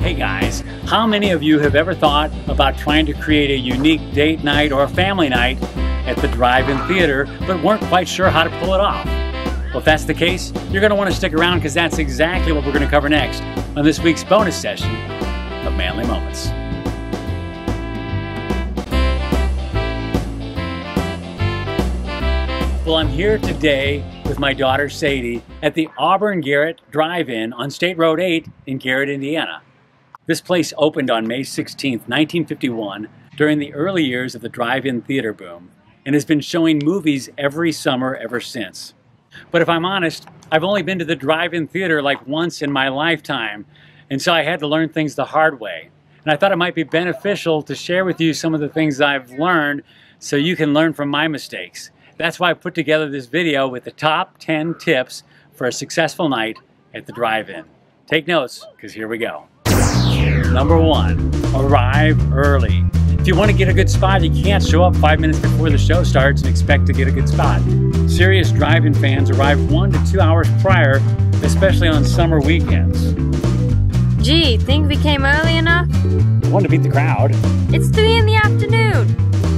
Hey guys, how many of you have ever thought about trying to create a unique date night or a family night at the drive-in theater, but weren't quite sure how to pull it off? Well, if that's the case, you're going to want to stick around because that's exactly what we're going to cover next on this week's bonus session of Manly Moments. Well, I'm here today with my daughter Sadie at the Auburn Garrett Drive-In on State Road 8 in Garrett, Indiana. This place opened on May 16, 1951, during the early years of the drive-in theater boom, and has been showing movies every summer ever since. But if I'm honest, I've only been to the drive-in theater like once in my lifetime, and so I had to learn things the hard way. And I thought it might be beneficial to share with you some of the things I've learned so you can learn from my mistakes. That's why I put together this video with the top 10 tips for a successful night at the drive-in. Take notes, because here we go. Number one, arrive early. If you want to get a good spot, you can't show up five minutes before the show starts and expect to get a good spot. Serious drive-in fans arrive one to two hours prior, especially on summer weekends. Gee, think we came early enough? I want to beat the crowd. It's three in the afternoon.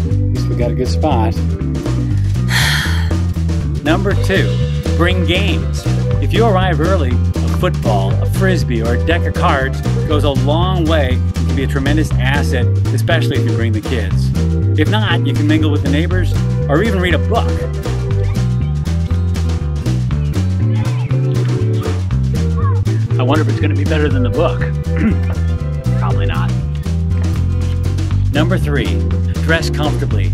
At least we got a good spot. Number two, bring games. If you arrive early, football, a frisbee, or a deck of cards goes a long way and can be a tremendous asset, especially if you bring the kids. If not, you can mingle with the neighbors or even read a book. I wonder if it's going to be better than the book. Probably not. Number three, dress comfortably.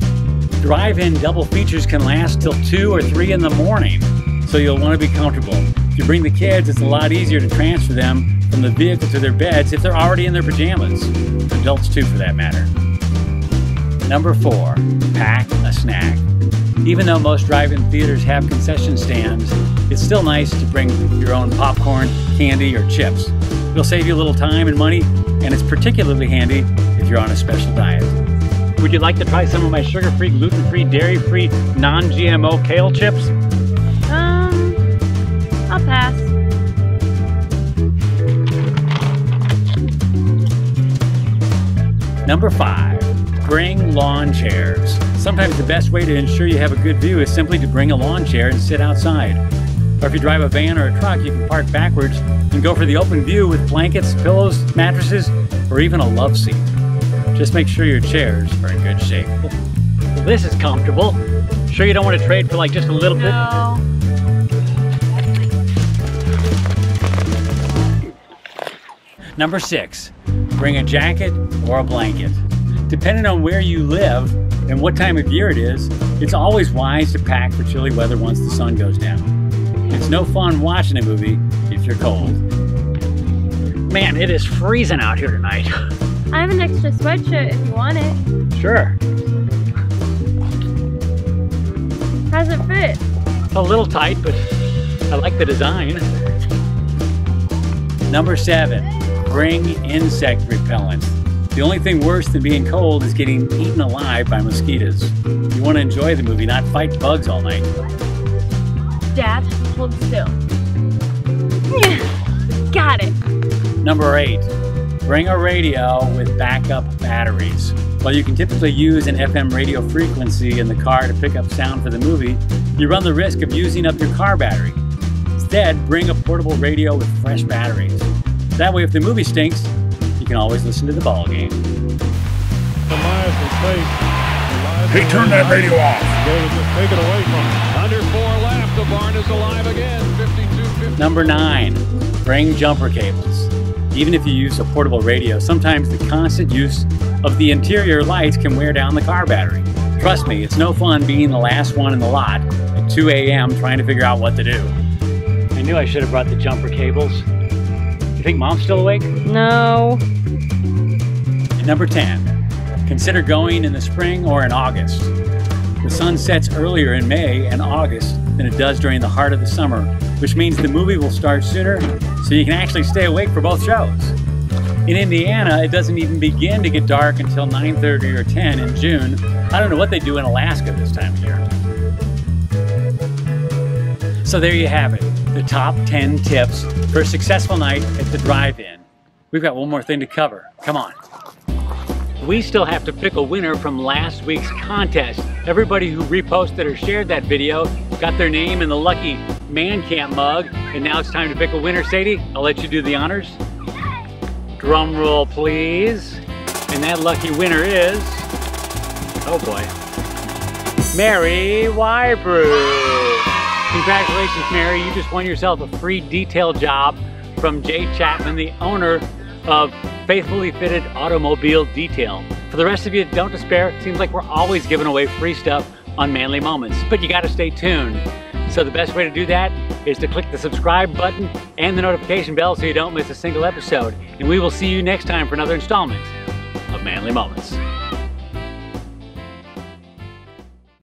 Drive-in double features can last till 2 or 3 in the morning, so you'll want to be comfortable you bring the kids, it's a lot easier to transfer them from the vehicle to their beds if they're already in their pajamas. Adults too, for that matter. Number four, pack a snack. Even though most drive-in theaters have concession stands, it's still nice to bring your own popcorn, candy, or chips. It'll save you a little time and money, and it's particularly handy if you're on a special diet. Would you like to try some of my sugar-free, gluten-free, dairy-free, non-GMO kale chips? I'll pass. Number five, bring lawn chairs. Sometimes the best way to ensure you have a good view is simply to bring a lawn chair and sit outside. Or if you drive a van or a truck, you can park backwards and go for the open view with blankets, pillows, mattresses, or even a love seat. Just make sure your chairs are in good shape. Well, this is comfortable. Sure you don't want to trade for like just a little no. bit? Number six, bring a jacket or a blanket. Depending on where you live and what time of year it is, it's always wise to pack for chilly weather once the sun goes down. It's no fun watching a movie if you're cold. Man, it is freezing out here tonight. I have an extra sweatshirt if you want it. Sure. How's it fit? A little tight, but I like the design. Number seven, bring insect repellent. The only thing worse than being cold is getting eaten alive by mosquitoes. You want to enjoy the movie, not fight bugs all night. Dad, hold still. Got it. Number eight, bring a radio with backup batteries. While you can typically use an FM radio frequency in the car to pick up sound for the movie, you run the risk of using up your car battery. Instead, bring a portable radio with fresh batteries. That way, if the movie stinks, you can always listen to the ball game. Hey, turn that radio off. Take it away from him. Under four left. The barn is alive again. 52 Number nine, bring jumper cables. Even if you use a portable radio, sometimes the constant use of the interior lights can wear down the car battery. Trust me, it's no fun being the last one in the lot at 2 a.m. trying to figure out what to do. I knew I should have brought the jumper cables. Think mom's still awake? No. Number 10, consider going in the spring or in August. The sun sets earlier in May and August than it does during the heart of the summer, which means the movie will start sooner so you can actually stay awake for both shows. In Indiana, it doesn't even begin to get dark until 9:30 or 10 in June. I don't know what they do in Alaska this time of year. So there you have it, the top 10 tips for a successful night at the drive-in. we've got one more thing to cover. Come on. We still have to pick a winner from last week's contest. Everybody who reposted or shared that video got their name in the lucky Man Camp mug, and now it's time to pick a winner. Sadie, I'll let you do the honors. Drum roll, please. And that lucky winner is, oh boy, Mary Wybrew. Congratulations, Mary. You just won yourself a free detail job from Jay Chapman, the owner of Faithfully Fitted Automobile Detail. For the rest of you, don't despair. It seems like we're always giving away free stuff on Manly Moments, but you gotta stay tuned. So the best way to do that is to click the subscribe button and the notification bell so you don't miss a single episode. And we will see you next time for another installment of Manly Moments.